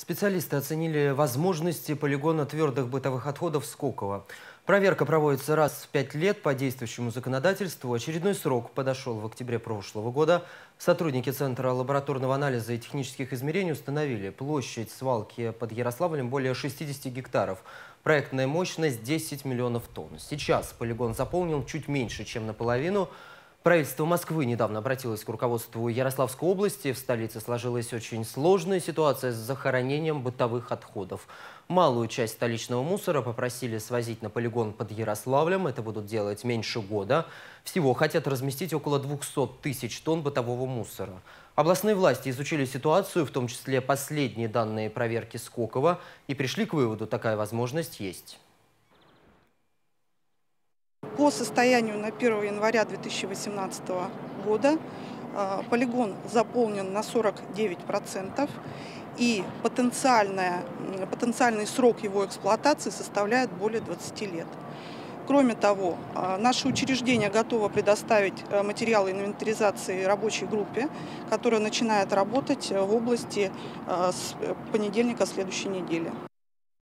Специалисты оценили возможности полигона твердых бытовых отходов Скокова. Проверка проводится раз в пять лет по действующему законодательству. Очередной срок подошел в октябре прошлого года. Сотрудники Центра лабораторного анализа и технических измерений установили площадь свалки под Ярославлем более 60 гектаров. Проектная мощность 10 миллионов тонн. Сейчас полигон заполнил чуть меньше, чем наполовину. Правительство Москвы недавно обратилось к руководству Ярославской области. В столице сложилась очень сложная ситуация с захоронением бытовых отходов. Малую часть столичного мусора попросили свозить на полигон под Ярославлем. Это будут делать меньше года. Всего хотят разместить около 200 тысяч тонн бытового мусора. Областные власти изучили ситуацию, в том числе последние данные проверки Скокова, и пришли к выводу, такая возможность есть. По состоянию на 1 января 2018 года а, полигон заполнен на 49% и потенциальный срок его эксплуатации составляет более 20 лет. Кроме того, а, наше учреждение готово предоставить а, материалы инвентаризации рабочей группе, которая начинает работать в области с понедельника следующей недели.